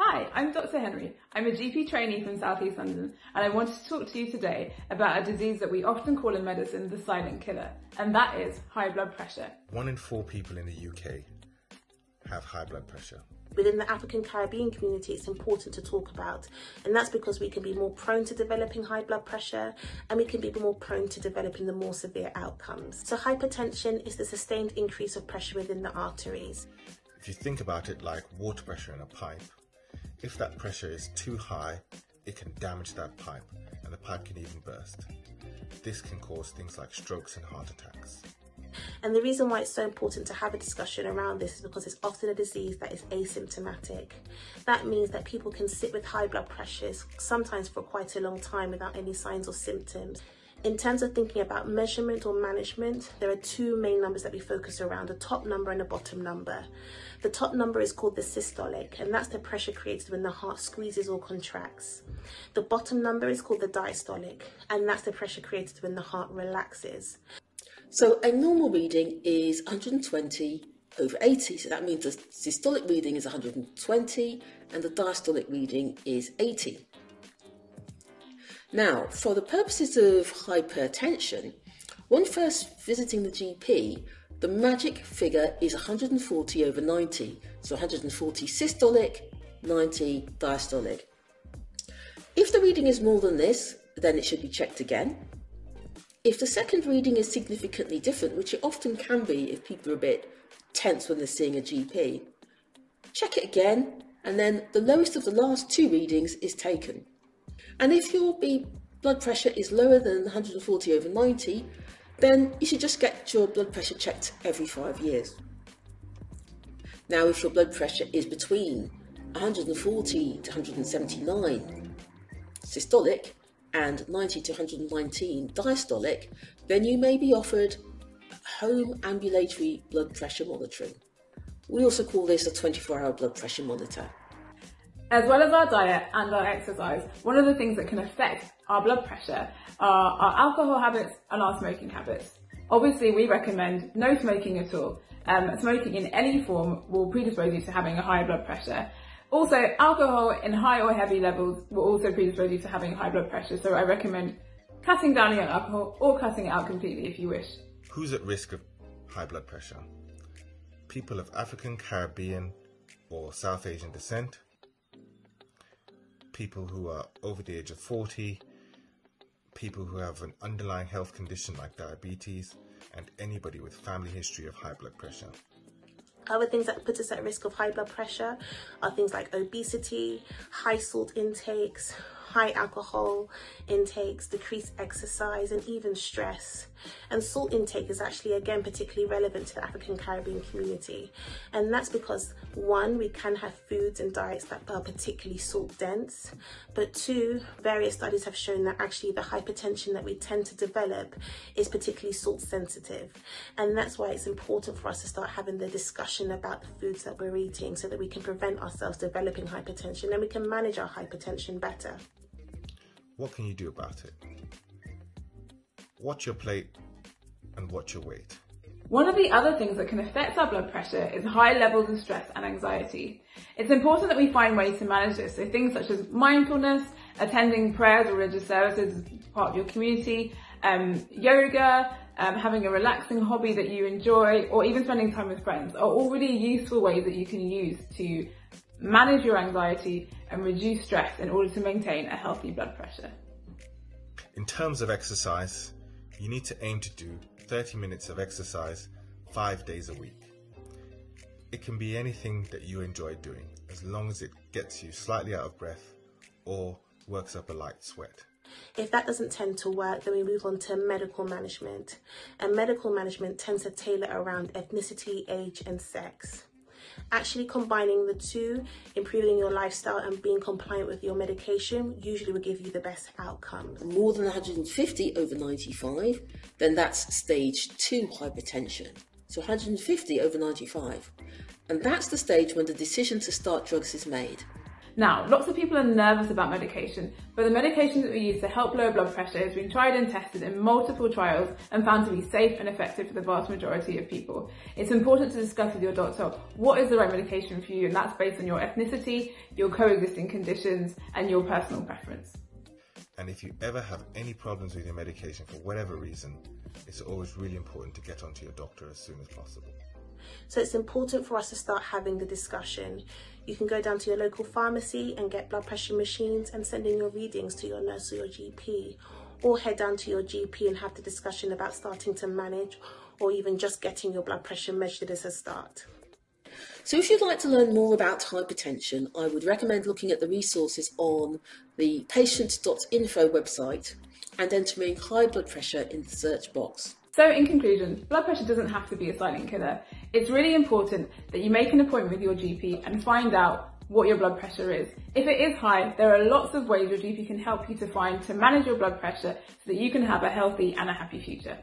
Hi, I'm Dr. Henry. I'm a GP trainee from South East London, and I wanted to talk to you today about a disease that we often call in medicine the silent killer, and that is high blood pressure. One in four people in the UK have high blood pressure. Within the African Caribbean community, it's important to talk about, and that's because we can be more prone to developing high blood pressure and we can be more prone to developing the more severe outcomes. So, hypertension is the sustained increase of pressure within the arteries. If you think about it like water pressure in a pipe, if that pressure is too high, it can damage that pipe and the pipe can even burst. This can cause things like strokes and heart attacks. And the reason why it's so important to have a discussion around this is because it's often a disease that is asymptomatic. That means that people can sit with high blood pressures sometimes for quite a long time without any signs or symptoms. In terms of thinking about measurement or management, there are two main numbers that we focus around, a top number and a bottom number. The top number is called the systolic, and that's the pressure created when the heart squeezes or contracts. The bottom number is called the diastolic, and that's the pressure created when the heart relaxes. So a normal reading is 120 over 80, so that means the systolic reading is 120 and the diastolic reading is 80. Now, for the purposes of hypertension, when first visiting the GP, the magic figure is 140 over 90. So 140 systolic, 90 diastolic. If the reading is more than this, then it should be checked again. If the second reading is significantly different, which it often can be if people are a bit tense when they're seeing a GP, check it again, and then the lowest of the last two readings is taken. And if your blood pressure is lower than 140 over 90, then you should just get your blood pressure checked every five years. Now, if your blood pressure is between 140 to 179 systolic and 90 to 119 diastolic, then you may be offered home ambulatory blood pressure monitoring. We also call this a 24 hour blood pressure monitor. As well as our diet and our exercise, one of the things that can affect our blood pressure are our alcohol habits and our smoking habits. Obviously, we recommend no smoking at all. Um, smoking in any form will predispose you to having a higher blood pressure. Also, alcohol in high or heavy levels will also predispose you to having high blood pressure. So I recommend cutting down your alcohol or cutting it out completely if you wish. Who's at risk of high blood pressure? People of African, Caribbean, or South Asian descent, people who are over the age of 40, people who have an underlying health condition like diabetes, and anybody with family history of high blood pressure. Other things that put us at risk of high blood pressure are things like obesity, high salt intakes, high alcohol intakes, decreased exercise, and even stress. And salt intake is actually, again, particularly relevant to the African Caribbean community. And that's because, one, we can have foods and diets that are particularly salt dense, but two, various studies have shown that actually the hypertension that we tend to develop is particularly salt sensitive. And that's why it's important for us to start having the discussion about the foods that we're eating so that we can prevent ourselves developing hypertension and we can manage our hypertension better. What can you do about it? Watch your plate and watch your weight. One of the other things that can affect our blood pressure is high levels of stress and anxiety. It's important that we find ways to manage this. So things such as mindfulness, attending prayers or religious services as part of your community, um, yoga, um, having a relaxing hobby that you enjoy, or even spending time with friends are all really useful ways that you can use to manage your anxiety and reduce stress in order to maintain a healthy blood pressure. In terms of exercise, you need to aim to do 30 minutes of exercise five days a week. It can be anything that you enjoy doing, as long as it gets you slightly out of breath or works up a light sweat. If that doesn't tend to work, then we move on to medical management. And medical management tends to tailor around ethnicity, age, and sex. Actually combining the two, improving your lifestyle and being compliant with your medication usually will give you the best outcome. More than 150 over 95, then that's stage 2 hypertension. So 150 over 95. And that's the stage when the decision to start drugs is made. Now, lots of people are nervous about medication, but the medication that we use to help lower blood pressure has been tried and tested in multiple trials and found to be safe and effective for the vast majority of people. It's important to discuss with your doctor what is the right medication for you, and that's based on your ethnicity, your coexisting conditions, and your personal preference. And if you ever have any problems with your medication for whatever reason, it's always really important to get onto your doctor as soon as possible. So it's important for us to start having the discussion. You can go down to your local pharmacy and get blood pressure machines and send in your readings to your nurse or your GP, or head down to your GP and have the discussion about starting to manage or even just getting your blood pressure measured as a start. So, if you'd like to learn more about hypertension, I would recommend looking at the resources on the patient.info website and entering high blood pressure in the search box. So, in conclusion, blood pressure doesn't have to be a silent killer. It's really important that you make an appointment with your GP and find out what your blood pressure is. If it is high, there are lots of ways your GP can help you to find to manage your blood pressure so that you can have a healthy and a happy future.